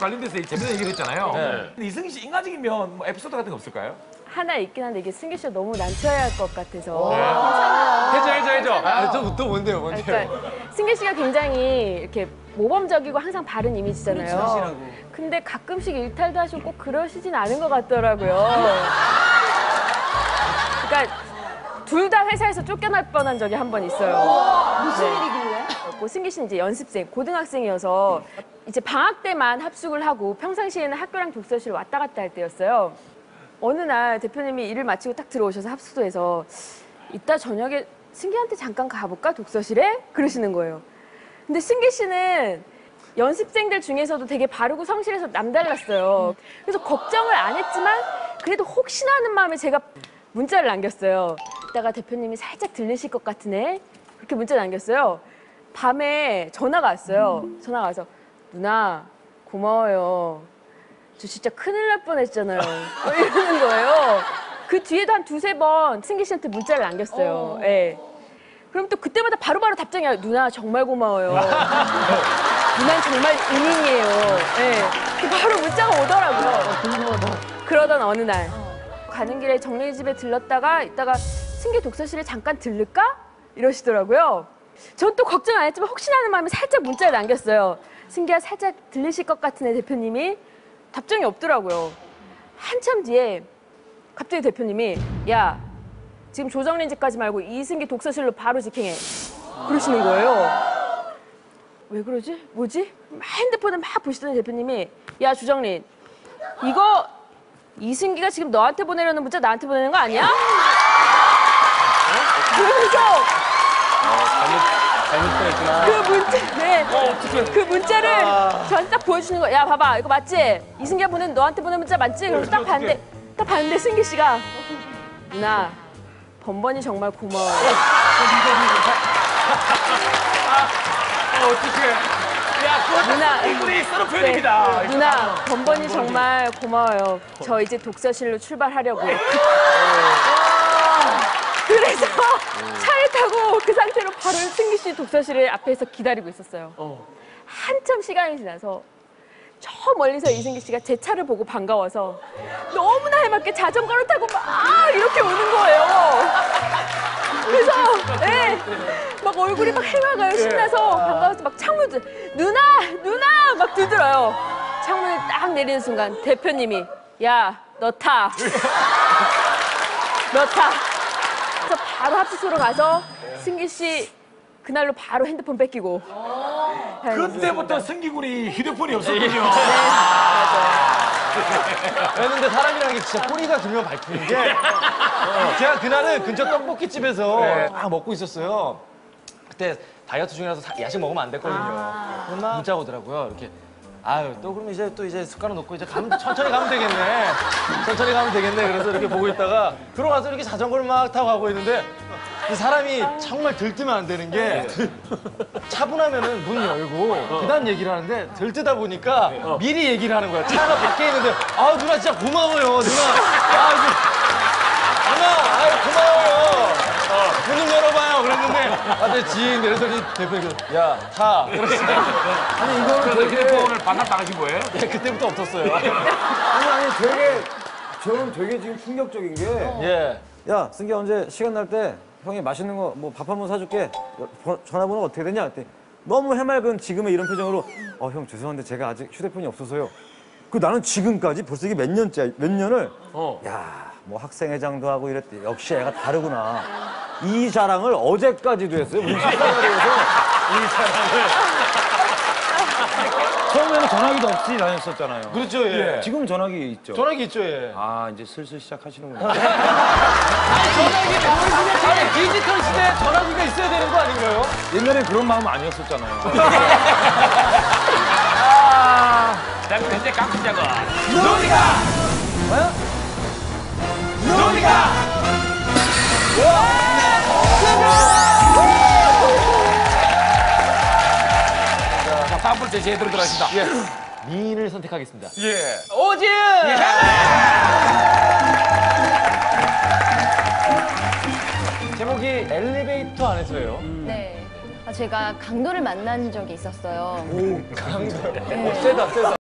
관련돼서 재밌는 얘기를 했잖아요. 네. 근데 이승기 씨 인간적인 면뭐 에피소드 같은 거 없을까요? 하나 있긴 한데 이게 승기 씨가 너무 난처해할 것 같아서. 해줘 해줘 해줘. 아, 또, 또 뭔데요, 뭔데요? 그러니까 승기 씨가 굉장히 이렇게 모범적이고 항상 바른 이미지잖아요. 근데 가끔씩 일탈도 하시고 꼭 그러시진 않은 것 같더라고요. 그러니까 둘 다 회사에서 쫓겨날 뻔한 적이 한 번 있어요. 무슨 일이길래? 고 승기 씨는 이제 연습생, 고등학생이어서 이제 방학 때만 합숙을 하고 평상시에는 학교랑 독서실 왔다 갔다 할 때였어요. 어느 날 대표님이 일을 마치고 딱 들어오셔서 합숙소에서 이따 저녁에 승기한테 잠깐 가볼까 독서실에 그러시는 거예요. 근데 승기 씨는 연습생들 중에서도 되게 바르고 성실해서 남달랐어요. 그래서 걱정을 안 했지만 그래도 혹시나 하는 마음에 제가 문자를 남겼어요. 이따가 대표님이 살짝 들리실 것 같으네. 그렇게 문자 남겼어요. 밤에 전화가 왔어요. 전화가 와서 누나 고마워요. 저 진짜 큰일 날 뻔했잖아요. 뭐 이러는 거예요. 그 뒤에도 한 두세 번 승기 씨한테 문자를 남겼어요. 예. 그럼 또 그때마다 바로바로 답장이 와요. 누나 정말 고마워요. 누난 정말 은인이에요. 예. 그 바로 문자가 오더라고요. 그러던 어느 날 가는 길에 정리 집에 들렀다가 이따가 승기 독서실에 잠깐 들를까? 이러시더라고요. 전 또 걱정 안 했지만 혹시나 하는 마음에 살짝 문자를 남겼어요. 승기야 살짝 들리실 것 같은데 대표님이 답장이 없더라고요. 한참 뒤에 갑자기 대표님이 야 지금 조정린 집까지 말고 이승기 독서실로 바로 직행해 그러시는 거예요. 왜 그러지? 뭐지? 막 핸드폰을 막 보시더니 대표님이 야 조정린 이거 이승기가 지금 너한테 보내려는 문자 나한테 보내는 거 아니야? 잘못 보냈구나. 그 문자, 네. 그 문자를 저한테 딱 보여주는 거야. 야, 봐봐. 이거 맞지? 이승기가 보낸, 너한테 보낸 문자 맞지? 그래서 딱 봤는데, 딱 봤는데 승기 씨가 누나, 번번이 정말 고마워요. 어, 어떡해. 야, 누나. 이분이 쓰는 표현입니다. 네. 누나, 번번이 정말 고마워요. 저 이제 독서실로 출발하려고 그 상태로 바로 승기 씨 독서실 앞에서 기다리고 있었어요. 한참 시간이 지나서 저 멀리서 이승기 씨가 제 차를 보고 반가워서 너무나 해맑게 자전거를 타고 막 이렇게 오는 거예요. 그래서 네, 막 얼굴이 막 해맑아요. 신나서 반가워서 막 창문을 두- 누나 누나 막 두드려요. 창문을 딱 내리는 순간 대표님이 야 너 타. 너 타. 그래서 바로 합숙소로 가서 승기 씨 그날로 바로 핸드폰 뺏기고. 그때부터 승기군이 휴대폰이 없었군요. 그런데 사람이라는 게 진짜 꼬리가 길면 밝히는 게 어, 제가 그날은 근처 떡볶이집에서 막 먹고 있었어요. 그때 다이어트 중이라서 사- 야식 먹으면 안 됐거든요. 그럼 문자 오더라고요. 이렇게 아유 또 그럼 이제 또 이제 숟가락 놓고 이제 가면 천천히 가면 되겠네. 천천히 가면 되겠네. 그래서 이렇게 보고 있다가 들어가서 이렇게 자전거를 막 타고 가고 있는데 이 사람이 정말 들뜨면 안 되는 게 차분하면은 문 열고 그다음 얘기를 하는데 들뜨다 보니까 미리 얘기를 하는 거야. 차가 밖에 있는데 아 누나 진짜 고마워요 누나. 아 이거 누나 아유 고마워요. 문좀 열어봐요. 그랬는데 아내 지인 그랬더니 대표님 야타 그랬어요. 아니 이거는 그래서 되게 휴대폰을 반납 당하신 거예요? 네, 그때부터 없었어요. 아니 아니 되게 저는 되게 지금 충격적인 게 예. 야, 승기 언제 시간 날 때 형이 맛있는 거 뭐 밥 한 번 사줄게. 번- 전화번호가 어떻게 되냐? 그랬더니 너무 해맑은 지금의 이런 표정으로 어, 형 죄송한데 제가 아직 휴대폰이 없어서요. 그 나는 지금까지 벌써 이게 몇 년째, 몇 년을 야, 뭐 학생회장도 하고 이랬대. 역시 애가 다르구나. 이 자랑을 어제까지도 했어요. 우리 식사자리에서. 이 자랑을. 처음에는 전화기도 없이 다녔었잖아요. 그렇죠 예. 지금 전화기 있죠. 전화기 있죠 예. 아, 이제 슬슬 시작하시는군요. 전화기 아니 디지털 시대에 전화기가 있어야 되는 거 아닌가요? 옛날엔 그런 마음 아니었었잖아요. 자, 그럼 현재 깡통작은 다음 번째 제대로 들어가겠습니다. 예. 미인을 선택하겠습니다. 예. 오진! 제목이 엘리베이터 안에서예요. 네. 아, 제가 강도를 만난 적이 있었어요. 어, 세다, 세다.